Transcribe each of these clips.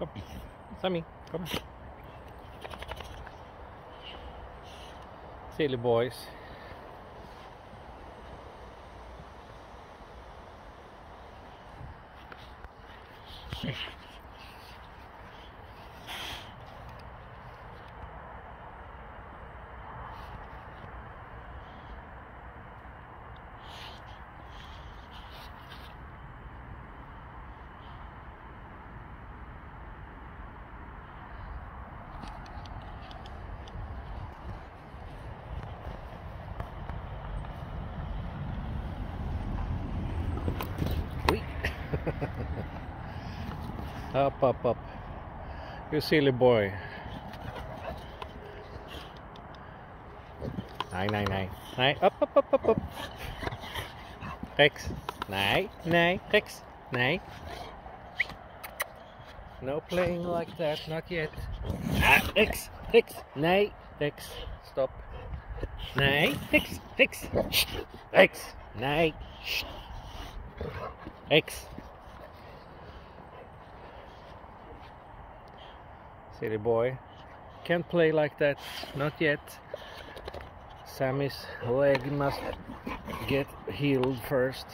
Come. Sammie, come. Silly boys. Up, up, up. You silly boy. Nej, nej, nej. Nej, op, op, op, op, op. Rex. Nee, nee, Rex. Nee. No playing like that, not yet. Ah, Rex, Rex. Nee, Rex. Stop. Nee, Rex, Rex. Rex. Nee. Rex. Silly boy. Can't play like that. Not yet. Sammie's leg must get healed first.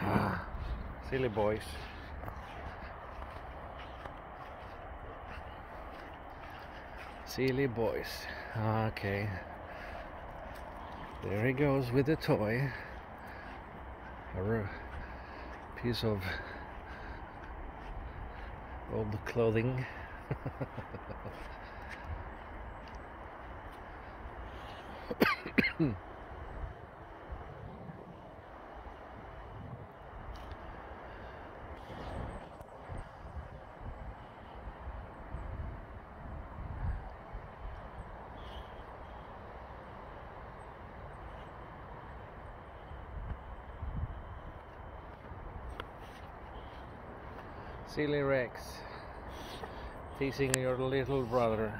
Ah, silly boys. Silly boys. Okay. There he goes with the toy. A piece of old clothing. Silly Rex teasing your little brother.